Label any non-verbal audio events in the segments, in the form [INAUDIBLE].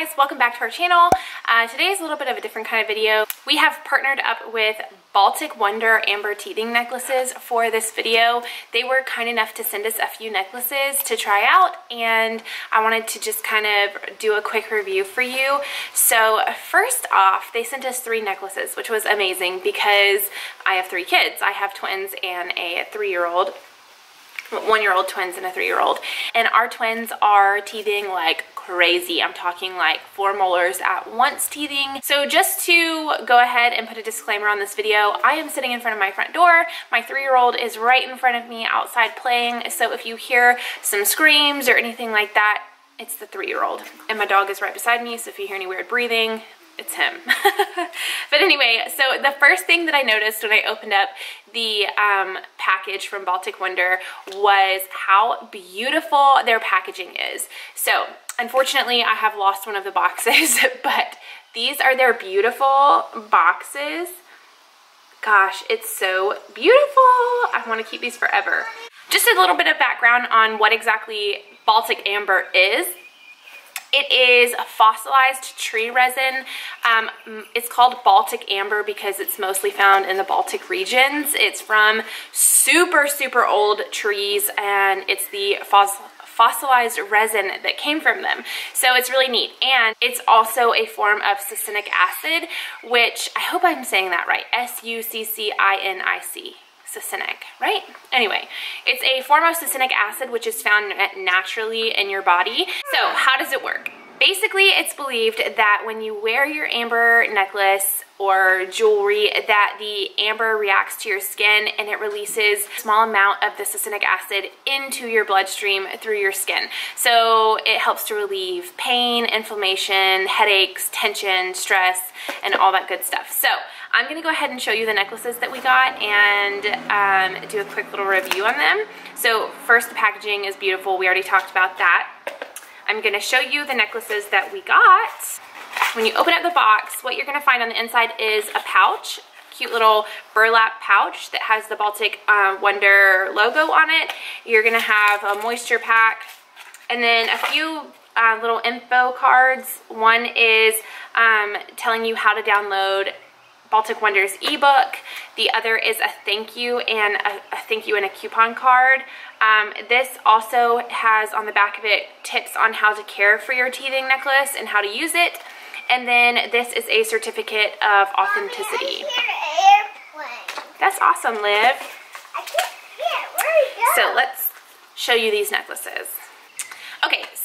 guys, welcome back to our channel. Uh, today is a little bit of a different kind of video. We have partnered up with Baltic Wonder Amber Teething Necklaces for this video. They were kind enough to send us a few necklaces to try out and I wanted to just kind of do a quick review for you. So first off, they sent us three necklaces, which was amazing because I have three kids. I have twins and a three-year-old one-year-old twins and a three-year-old. And our twins are teething like crazy. I'm talking like four molars at once teething. So just to go ahead and put a disclaimer on this video, I am sitting in front of my front door. My three-year-old is right in front of me outside playing. So if you hear some screams or anything like that, it's the three-year-old. And my dog is right beside me, so if you hear any weird breathing, it's him. [LAUGHS] but anyway, so the first thing that I noticed when I opened up the um, package from Baltic Wonder was how beautiful their packaging is. So unfortunately, I have lost one of the boxes, [LAUGHS] but these are their beautiful boxes. Gosh, it's so beautiful. I want to keep these forever. Just a little bit of background on what exactly Baltic Amber is. It is a fossilized tree resin. Um, it's called Baltic Amber because it's mostly found in the Baltic regions. It's from super, super old trees and it's the fossil fossilized resin that came from them. So it's really neat. And it's also a form of succinic acid, which I hope I'm saying that right. S-U-C-C-I-N-I-C succinic, right? Anyway, it's a form of succinic acid which is found naturally in your body. So how does it work? Basically, it's believed that when you wear your amber necklace or jewelry that the amber reacts to your skin and it releases a small amount of the succinic acid into your bloodstream through your skin. So it helps to relieve pain, inflammation, headaches, tension, stress, and all that good stuff. So I'm gonna go ahead and show you the necklaces that we got and um, do a quick little review on them. So first, the packaging is beautiful. We already talked about that. I'm gonna show you the necklaces that we got. When you open up the box, what you're gonna find on the inside is a pouch, cute little burlap pouch that has the Baltic uh, Wonder logo on it. You're gonna have a moisture pack and then a few uh, little info cards. One is um, telling you how to download Baltic Wonders ebook. The other is a thank you and a, a thank you and a coupon card. Um, this also has on the back of it tips on how to care for your teething necklace and how to use it. And then this is a certificate of authenticity. That's awesome, Liv. So let's show you these necklaces.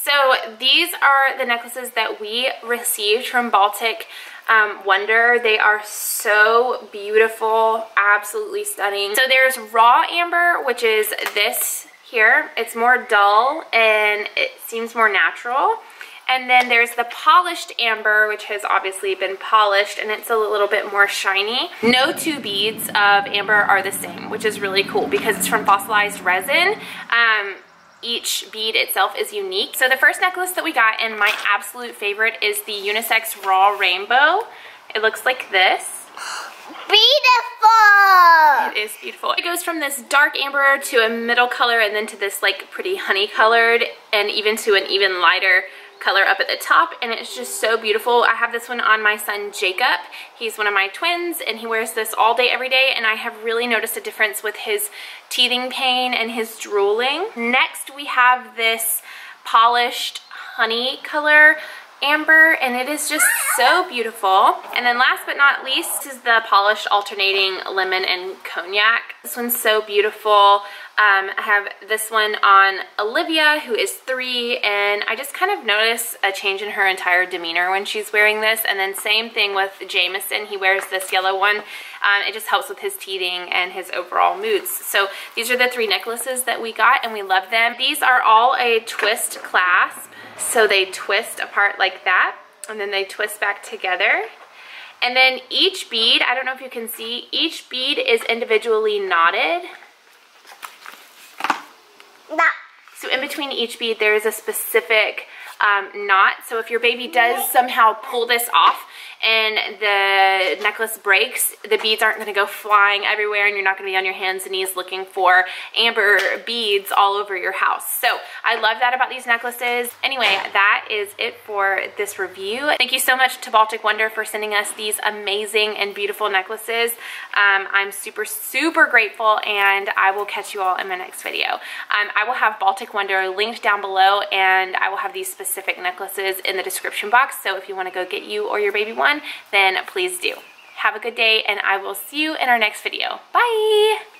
So these are the necklaces that we received from Baltic um, Wonder. They are so beautiful, absolutely stunning. So there's raw amber, which is this here. It's more dull and it seems more natural. And then there's the polished amber, which has obviously been polished and it's a little bit more shiny. No two beads of amber are the same, which is really cool because it's from fossilized resin. Um, each bead itself is unique. So the first necklace that we got and my absolute favorite is the unisex raw rainbow. It looks like this. Beautiful! It is beautiful. It goes from this dark amber to a middle color and then to this like pretty honey colored and even to an even lighter color up at the top and it's just so beautiful. I have this one on my son Jacob. He's one of my twins and he wears this all day every day and I have really noticed a difference with his teething pain and his drooling. Next we have this polished honey color amber and it is just so beautiful. And then last but not least is the polished alternating lemon and cognac. This one's so beautiful. Um, I have this one on Olivia, who is three, and I just kind of notice a change in her entire demeanor when she's wearing this. And then same thing with Jameson. He wears this yellow one. Um, it just helps with his teething and his overall moods. So these are the three necklaces that we got, and we love them. These are all a twist clasp. So they twist apart like that, and then they twist back together. And then each bead, I don't know if you can see, each bead is individually knotted. So in between each bead, there is a specific um, knot. So if your baby does somehow pull this off, and the necklace breaks, the beads aren't going to go flying everywhere and you're not going to be on your hands and knees looking for amber beads all over your house. So I love that about these necklaces. Anyway, that is it for this review. Thank you so much to Baltic Wonder for sending us these amazing and beautiful necklaces. Um, I'm super, super grateful and I will catch you all in my next video. Um, I will have Baltic Wonder linked down below and I will have these specific necklaces in the description box. So if you want to go get you or your baby one, then please do. Have a good day and I will see you in our next video. Bye!